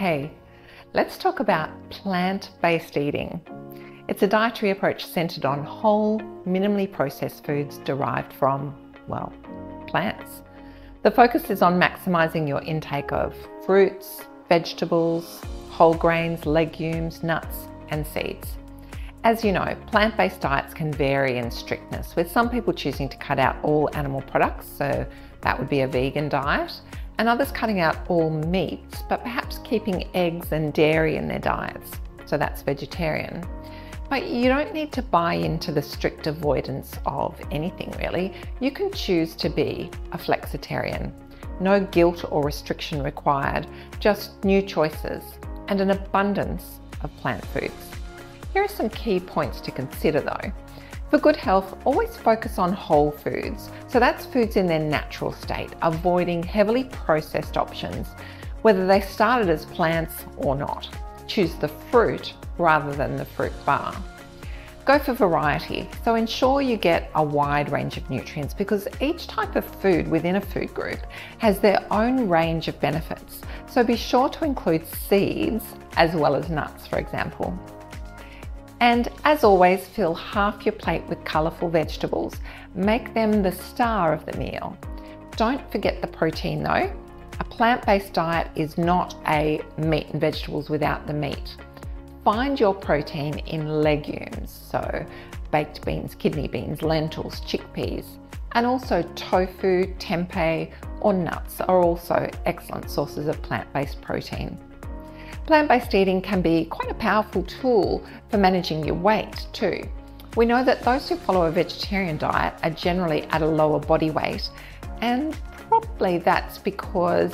Hey, let's talk about plant based eating. It's a dietary approach centered on whole, minimally processed foods derived from, well, plants. The focus is on maximizing your intake of fruits, vegetables, whole grains, legumes, nuts, and seeds. As you know, plant based diets can vary in strictness, with some people choosing to cut out all animal products, so that would be a vegan diet, and others cutting out all meats, but perhaps keeping eggs and dairy in their diets. So that's vegetarian. But you don't need to buy into the strict avoidance of anything really. You can choose to be a flexitarian. No guilt or restriction required, just new choices and an abundance of plant foods. Here are some key points to consider though. For good health, always focus on whole foods. So that's foods in their natural state, avoiding heavily processed options, whether they started as plants or not. Choose the fruit rather than the fruit bar. Go for variety, so ensure you get a wide range of nutrients because each type of food within a food group has their own range of benefits. So be sure to include seeds as well as nuts, for example. And as always, fill half your plate with colourful vegetables. Make them the star of the meal. Don't forget the protein though. A plant-based diet is not a meat and vegetables without the meat. Find your protein in legumes, so baked beans, kidney beans, lentils, chickpeas, and also tofu, tempeh, or nuts are also excellent sources of plant-based protein. Plant-based eating can be quite a powerful tool for managing your weight too. We know that those who follow a vegetarian diet are generally at a lower body weight and probably that's because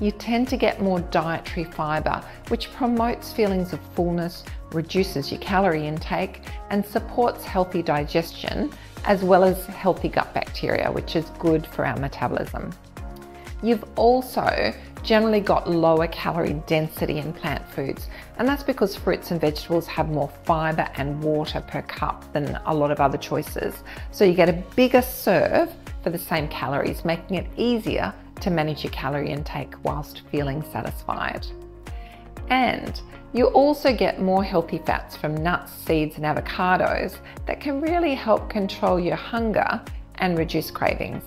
you tend to get more dietary fibre, which promotes feelings of fullness, reduces your calorie intake, and supports healthy digestion, as well as healthy gut bacteria, which is good for our metabolism. You've also generally got lower calorie density in plant foods, and that's because fruits and vegetables have more fibre and water per cup than a lot of other choices. So you get a bigger serve for the same calories, making it easier to manage your calorie intake whilst feeling satisfied. And you also get more healthy fats from nuts, seeds, and avocados that can really help control your hunger and reduce cravings.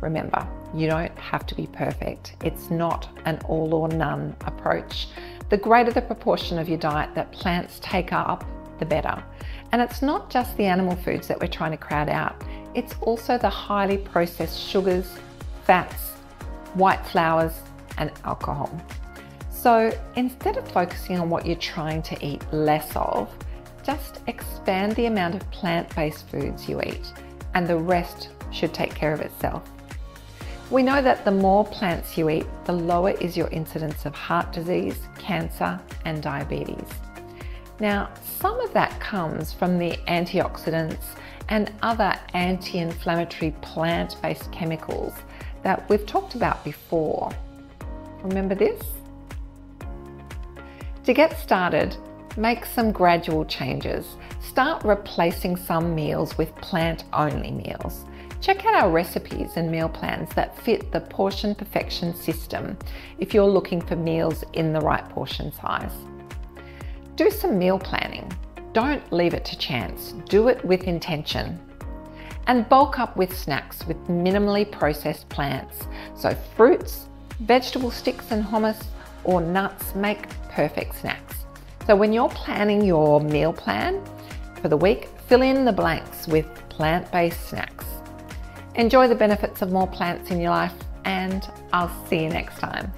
Remember, you don't have to be perfect. It's not an all or none approach. The greater the proportion of your diet that plants take up, the better. And it's not just the animal foods that we're trying to crowd out, it's also the highly processed sugars, fats, white flours, and alcohol. So instead of focusing on what you're trying to eat less of, just expand the amount of plant based foods you eat, and the rest should take care of itself. We know that the more plants you eat, the lower is your incidence of heart disease, cancer, and diabetes. Now, some of that comes from the antioxidants and other anti inflammatory plant based chemicals that we've talked about before. Remember this? To get started, make some gradual changes. Start replacing some meals with plant only meals. Check out our recipes and meal plans that fit the portion perfection system if you're looking for meals in the right portion size. Do some meal planning. Don't leave it to chance. Do it with intention. And bulk up with snacks with minimally processed plants. So fruits, vegetable sticks and hummus, or nuts make perfect snacks. So when you're planning your meal plan for the week, fill in the blanks with plant-based snacks. Enjoy the benefits of more plants in your life, and I'll see you next time.